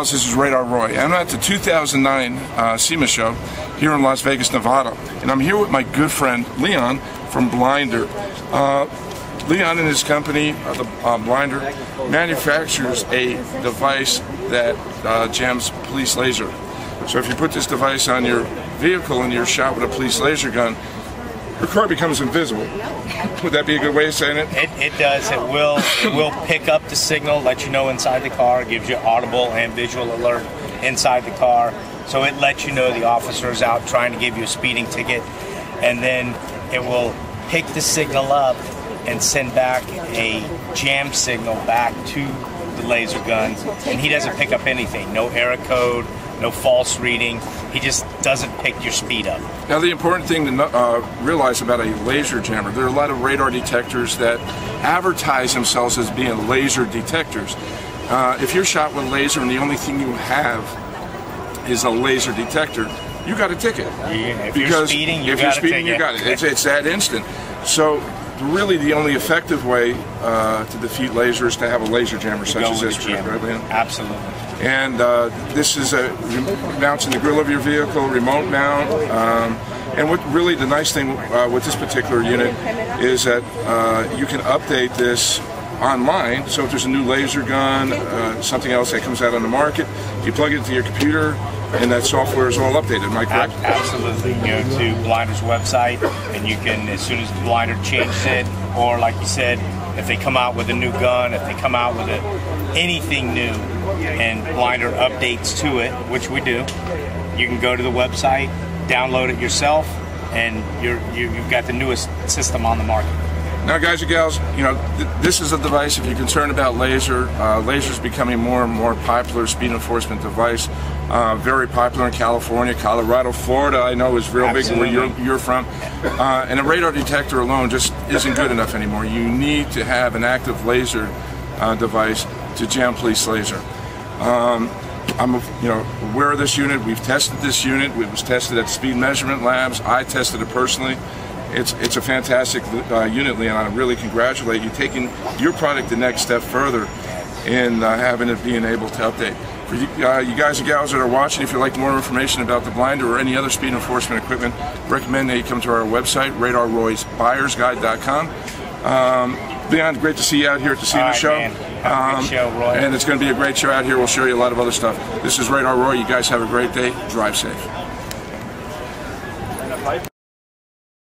This is Radar Roy. I'm at the 2009 uh, SEMA show here in Las Vegas, Nevada, and I'm here with my good friend Leon from Blinder. Uh, Leon and his company, uh, the uh, Blinder, manufactures a device that uh, jams police laser. So if you put this device on your vehicle and you're shot with a police laser gun, your car becomes invisible. Would that be a good way of saying it? It, it does. It will it will pick up the signal, let you know inside the car, gives you audible and visual alert inside the car. So it lets you know the officer is out trying to give you a speeding ticket, and then it will pick the signal up and send back a jam signal back to the laser gun. And he doesn't pick up anything. No error code, no false reading. He just doesn't pick your speed up. Now, the important thing to uh, realize about a laser jammer, there are a lot of radar detectors that advertise themselves as being laser detectors. Uh, if you're shot with laser and the only thing you have is a laser detector, you got a ticket. Yeah, if because you're speeding, you if you're speeding, you got it. It's, it's that instant. So really the only effective way uh, to defeat lasers to have a laser jammer such as this, right, Leon? Absolutely. And uh, this is a mounts in the grill of your vehicle, remote mount. Um, and what really the nice thing uh, with this particular unit is that uh, you can update this online. So if there's a new laser gun, uh, something else that comes out on the market, you plug it into your computer, and that software is all updated. Am I correct? Absolutely. You go to Blinder's website, and you can, as soon as Blinder changes it, or like you said, if they come out with a new gun, if they come out with a, anything new, and Blinder updates to it, which we do, you can go to the website, download it yourself, and you're, you, you've got the newest system on the market. Now, guys and gals, you know, th this is a device, if you're concerned about laser, uh, laser is becoming more and more popular speed enforcement device. Uh, very popular in California, Colorado, Florida, I know is real Absolutely. big where you're, you're from. Uh, and a radar detector alone just isn't good enough anymore. You need to have an active laser uh, device to jam police laser. Um, I'm you know aware of this unit. We've tested this unit. It was tested at Speed Measurement Labs. I tested it personally it's it's a fantastic uh, unit, Leon. I really congratulate you taking your product the next step further in uh, having it being able to update. For you, uh, you, guys and gals that are watching, if you'd like more information about the blinder or any other speed enforcement equipment, recommend that you come to our website, radarroysbuyersguide.com. Um, Leon, great to see you out here at the SEMA show. Um, show. And it's going to be a great show out here. We'll show you a lot of other stuff. This is Radar Roy. You guys have a great day. Drive safe.